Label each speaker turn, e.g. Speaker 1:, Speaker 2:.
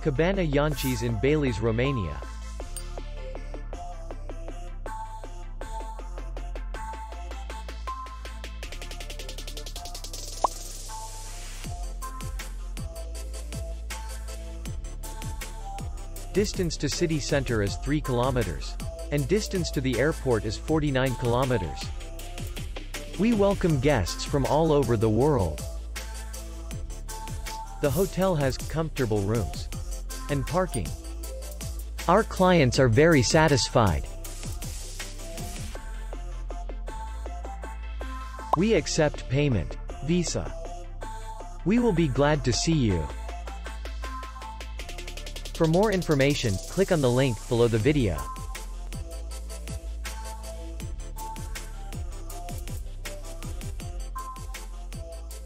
Speaker 1: Cabana Ianchis in Belis, Romania. Distance to city center is 3 kilometers. And distance to the airport is 49 kilometers. We welcome guests from all over the world. The hotel has comfortable rooms and parking. Our clients are very satisfied. We accept payment, Visa. We will be glad to see you. For more information, click on the link below the video.